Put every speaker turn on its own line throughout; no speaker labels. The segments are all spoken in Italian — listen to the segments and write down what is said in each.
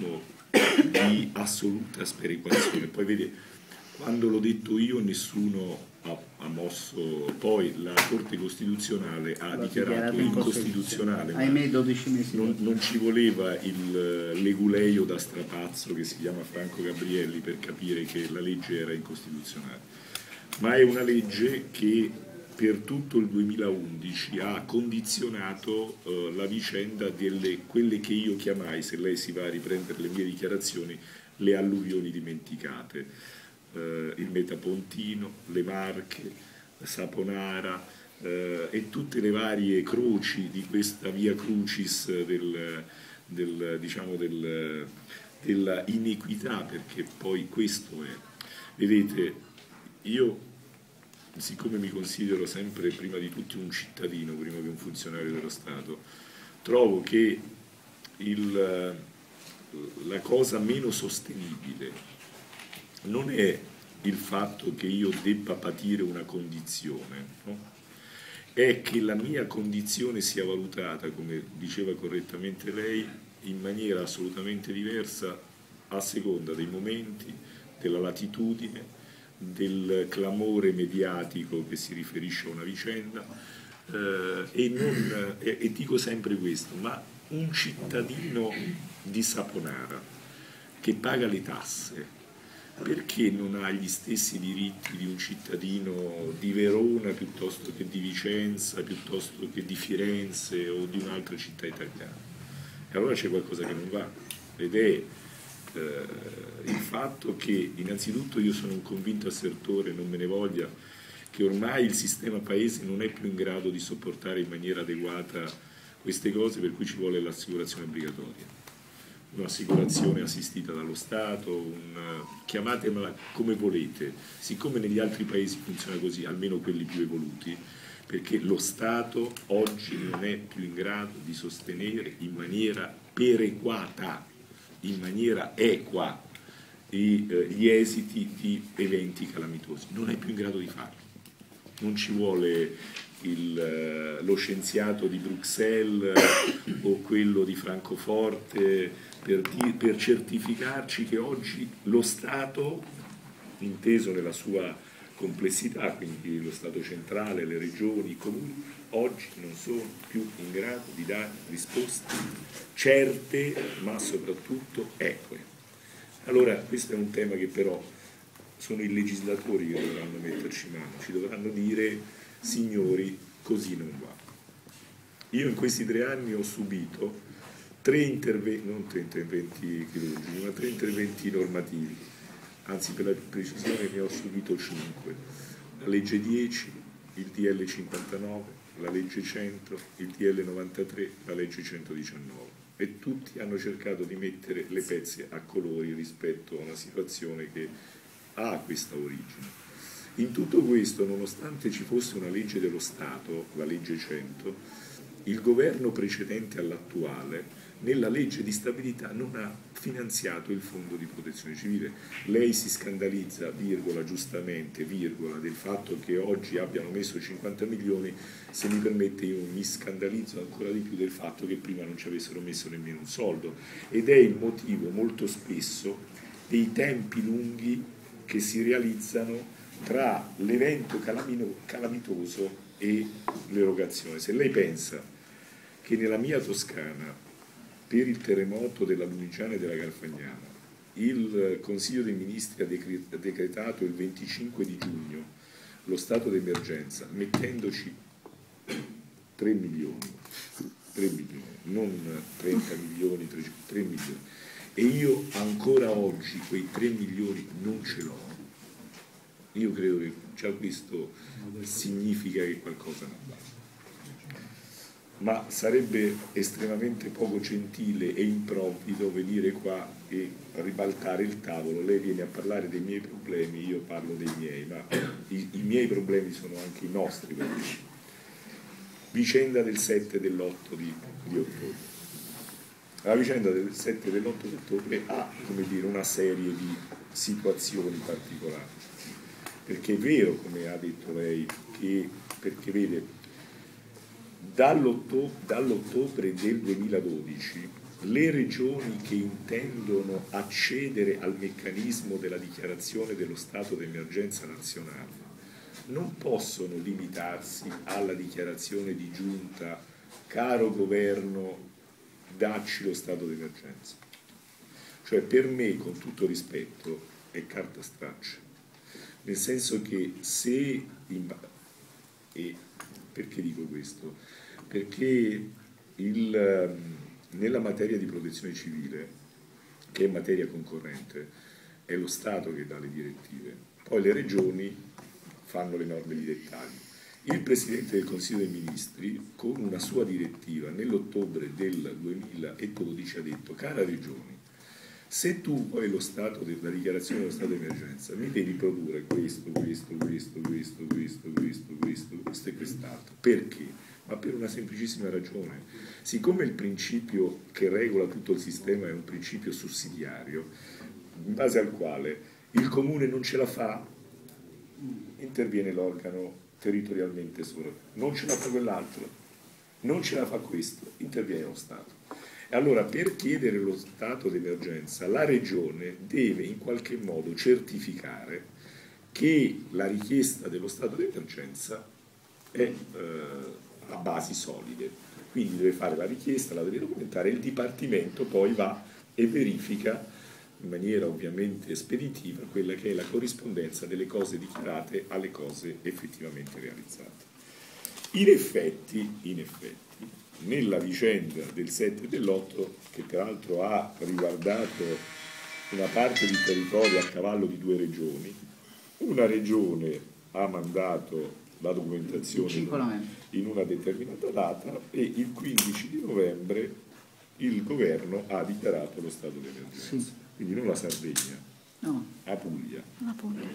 meccanismo di assoluta sperequazione. Poi vede, quando l'ho detto io nessuno ha, ha, mosso, poi la Corte Costituzionale ha dichiarato incostituzionale.
Ahimè 12 mesi.
Non, non, ci voleva il leguleio da strapazzo che si chiama Franco Gabrielli per capire che la legge era incostituzionale. Ma è una legge che per tutto il 2011 ha condizionato eh, la vicenda delle quelle che io chiamai, se lei si va a riprendere le mie dichiarazioni, le alluvioni dimenticate. Eh, il Metapontino, le Marche, Saponara eh, e tutte le varie croci di questa via crucis del, del, diciamo del, della inequità, perché poi questo è. Vedete, io siccome mi considero sempre prima di tutti un cittadino, prima che un funzionario dello Stato, trovo che il, la cosa meno sostenibile non è il fatto che io debba patire una condizione, no? è che la mia condizione sia valutata, come diceva correttamente lei, in maniera assolutamente diversa a seconda dei momenti, della latitudine, del clamore mediatico che si riferisce a una vicenda eh, e, non, e, e dico sempre questo, ma un cittadino di Saponara che paga le tasse, perché non ha gli stessi diritti di un cittadino di Verona piuttosto che di Vicenza, piuttosto che di Firenze o di un'altra città italiana? E allora c'è qualcosa che non va ed è eh, il fatto che innanzitutto io sono un convinto assertore, non me ne voglia, che ormai il sistema paese non è più in grado di sopportare in maniera adeguata queste cose per cui ci vuole l'assicurazione obbligatoria. Un'assicurazione assistita dallo Stato, un, chiamatemela come volete, siccome negli altri paesi funziona così, almeno quelli più evoluti, perché lo Stato oggi non è più in grado di sostenere in maniera perequata in maniera equa eh, gli esiti di eventi calamitosi. Non è più in grado di farlo. Non ci vuole il, eh, lo scienziato di Bruxelles o quello di Francoforte per, per certificarci che oggi lo Stato, inteso nella sua complessità, quindi lo Stato centrale, le regioni, i comuni, oggi non sono più in grado di dare risposte certe ma soprattutto eque. Allora questo è un tema che però sono i legislatori che dovranno metterci mano, ci dovranno dire signori così non va. Io in questi tre anni ho subito tre interventi, non tre interventi chirurgici, ma tre interventi normativi, anzi per la precisione ne ho subito cinque. La legge 10, il DL 59, la legge 100, il DL 93, la legge 119 e tutti hanno cercato di mettere le pezze a colori rispetto a una situazione che ha questa origine. In tutto questo, nonostante ci fosse una legge dello Stato, la legge 100, il governo precedente all'attuale nella legge di stabilità non ha finanziato il fondo di protezione civile. Lei si scandalizza, virgola, giustamente, virgola, del fatto che oggi abbiano messo 50 milioni, se mi permette io mi scandalizzo ancora di più del fatto che prima non ci avessero messo nemmeno un soldo ed è il motivo molto spesso dei tempi lunghi che si realizzano tra l'evento calamitoso e l'erogazione. Se lei pensa che nella mia Toscana per il terremoto della Lunigiana e della Garfagnana. Il Consiglio dei Ministri ha decretato il 25 di giugno lo stato d'emergenza mettendoci 3 milioni, 3 milioni, non 30 milioni, 3, 3 milioni. E io ancora oggi quei 3 milioni non ce l'ho. Io credo che già questo significa che qualcosa non va ma sarebbe estremamente poco gentile e improvvido venire qua e ribaltare il tavolo, lei viene a parlare dei miei problemi, io parlo dei miei, ma i, i miei problemi sono anche i nostri problemi. Vicenda del 7 e dell'8 di, di, ottobre. La vicenda del 7 e dell'8 di ottobre ha come dire, una serie di situazioni particolari, perché è vero, come ha detto lei, che perché vede dall'ottobre del 2012 le regioni che intendono accedere al meccanismo della dichiarazione dello stato d'emergenza nazionale non possono limitarsi alla dichiarazione di giunta caro governo dacci lo stato d'emergenza. Cioè per me, con tutto rispetto, è carta straccia. Nel senso che se... e perché dico questo? Perché il, nella materia di protezione civile, che è materia concorrente, è lo Stato che dà le direttive, poi le regioni fanno le norme di dettaglio. Il Presidente del Consiglio dei Ministri, con una sua direttiva nell'ottobre del 2012, ha detto, cara Regioni, se tu poi lo stato, la dichiarazione dello stato di emergenza mi devi produrre questo, questo, questo, questo, questo, questo, questo, questo e quest'altro. Perché? Ma per una semplicissima ragione. Siccome il principio che regola tutto il sistema è un principio sussidiario, in base al quale il comune non ce la fa, interviene l'organo territorialmente solo. Non ce la fa quell'altro, non ce la fa questo, interviene lo Stato. Allora per chiedere lo stato d'emergenza la Regione deve in qualche modo certificare che la richiesta dello stato d'emergenza è eh, a basi solide. Quindi deve fare la richiesta, la deve documentare, il Dipartimento poi va e verifica in maniera ovviamente speditiva quella che è la corrispondenza delle cose dichiarate alle cose effettivamente realizzate. In effetti, in effetti nella vicenda del 7 e dell'8, che peraltro ha riguardato una parte di territorio a cavallo di due regioni, una regione ha mandato la documentazione in una determinata data e il 15 di novembre il governo ha dichiarato lo stato di emergenza, sì. quindi non la Sardegna, No. A Puglia. A Puglia.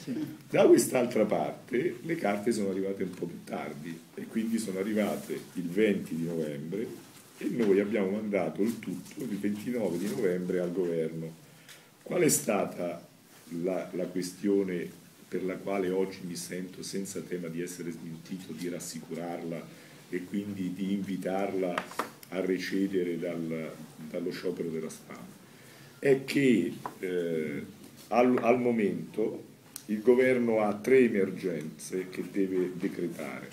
Sì. Da quest'altra parte le carte sono arrivate un po' più tardi e quindi sono arrivate il 20 di novembre e noi abbiamo mandato il tutto il 29 di novembre al governo. Qual è stata la, la questione per la quale oggi mi sento senza tema di essere smentito, di rassicurarla e quindi di invitarla a recedere dal, dallo sciopero della stampa? È che eh, al, al momento il governo ha tre emergenze che deve decretare.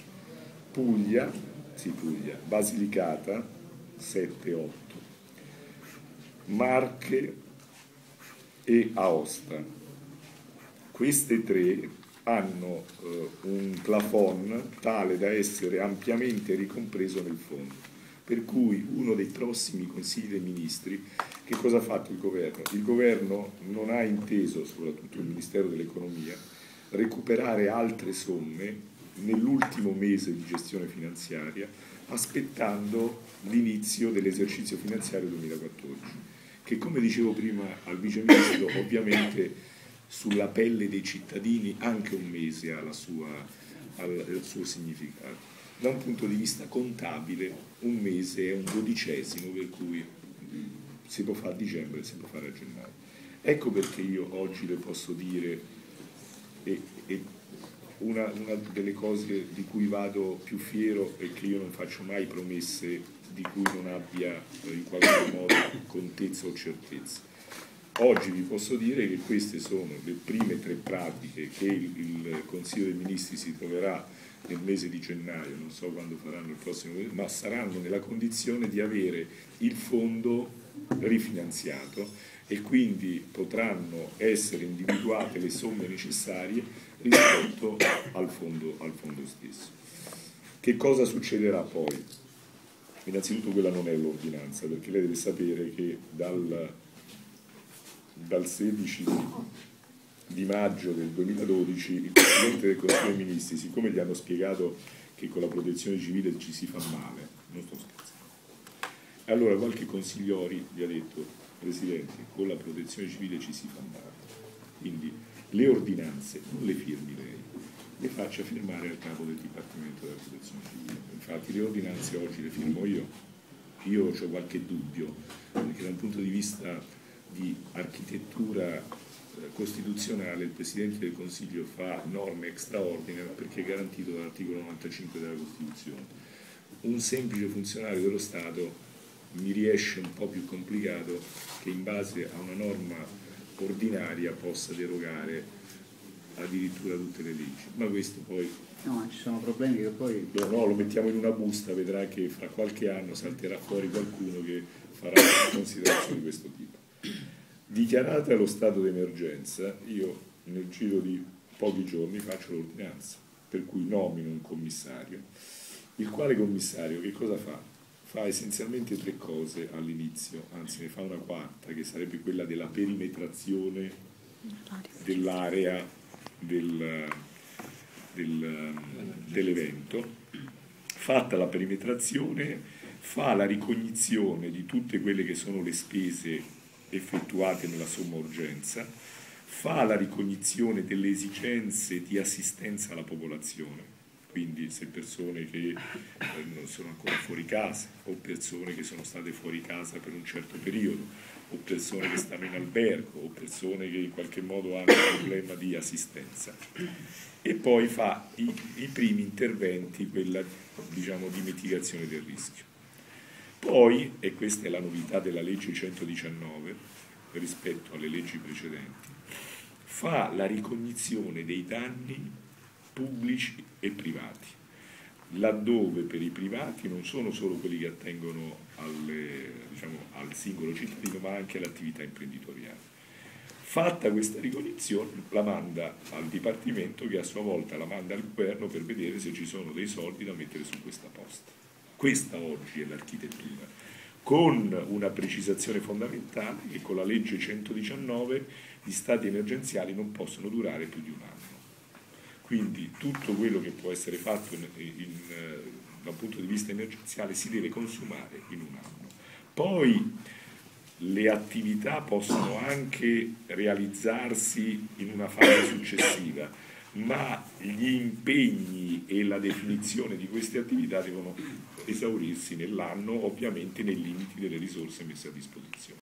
Puglia, sì Puglia, Basilicata 7-8, Marche e Aosta. Queste tre hanno eh, un plafond tale da essere ampiamente ricompreso nel fondo, per cui uno dei prossimi consigli dei ministri che cosa ha fatto il governo? Il governo non ha inteso, soprattutto il Ministero dell'Economia, recuperare altre somme nell'ultimo mese di gestione finanziaria aspettando l'inizio dell'esercizio finanziario 2014, che come dicevo prima al Vice Ministro ovviamente sulla pelle dei cittadini anche un mese ha sua, ha il suo significato. Da un punto di vista contabile un mese è un dodicesimo per cui si può fare a dicembre, si può fare a gennaio. Ecco perché io oggi le posso dire, e, e una, una, delle cose di cui vado più fiero è che io non faccio mai promesse di cui non abbia eh, in qualche modo contezza o certezza. Oggi vi posso dire che queste sono le prime tre pratiche che il, il Consiglio dei Ministri si troverà nel mese di gennaio, non so quando faranno il prossimo ma saranno nella condizione di avere il fondo rifinanziato e quindi potranno essere individuate le somme necessarie rispetto al fondo, al fondo stesso. Che cosa succederà poi? Innanzitutto quella non è l'ordinanza, perché lei deve sapere che dal, dal 16 di maggio del 2012 il Presidente del Consiglio dei Ministri, siccome gli hanno spiegato che con la protezione civile ci si fa male, non sto scherzando, allora qualche consigliori gli ha detto, Presidente, con la protezione civile ci si fa male, quindi le ordinanze non le firmi lei, le faccia firmare al capo del Dipartimento della Protezione Civile. Infatti le ordinanze oggi le firmo io, io ho qualche dubbio, perché da un punto di vista di architettura costituzionale il Presidente del Consiglio fa norme extraordinarie perché è garantito dall'articolo 95 della Costituzione. Un semplice funzionario dello Stato mi riesce un po' più complicato che in base a una norma ordinaria possa derogare addirittura tutte le leggi. Ma questo poi...
No, ma ci sono problemi che poi...
No, no, lo mettiamo in una busta, vedrà che fra qualche anno salterà fuori qualcuno che farà considerazioni di questo tipo. Dichiarata lo stato d'emergenza, io nel giro di pochi giorni faccio l'ordinanza, per cui nomino un commissario, il quale commissario che cosa fa? Fa essenzialmente tre cose all'inizio, anzi ne fa una quarta, che sarebbe quella della perimetrazione dell'area del, del, dell'evento. Fatta la perimetrazione, fa la ricognizione di tutte quelle che sono le spese effettuate nella somma urgenza, fa la ricognizione delle esigenze di assistenza alla popolazione, quindi se persone che eh, non sono ancora fuori casa o persone che sono state fuori casa per un certo periodo o persone che stanno in albergo o persone che in qualche modo hanno un problema di assistenza e poi fa i, i primi interventi, quella diciamo di mitigazione del rischio. Poi, e questa è la novità della legge 119 rispetto alle leggi precedenti, fa la ricognizione dei danni pubblici e privati, laddove per i privati non sono solo quelli che attengono alle, diciamo, al singolo cittadino, ma anche all'attività imprenditoriale. Fatta questa ricognizione la manda al Dipartimento che a sua volta la manda al governo per vedere se ci sono dei soldi da mettere su questa posta. Questa oggi è l'architettura, con una precisazione fondamentale che con la legge 119 gli stati emergenziali non possono durare più di un anno. Quindi tutto quello che può essere fatto in, in, dal punto di vista emergenziale si deve consumare in un anno. Poi le attività possono anche realizzarsi in una fase successiva, ma gli impegni e la definizione di queste attività devono esaurirsi nell'anno, ovviamente nei limiti delle risorse messe a disposizione.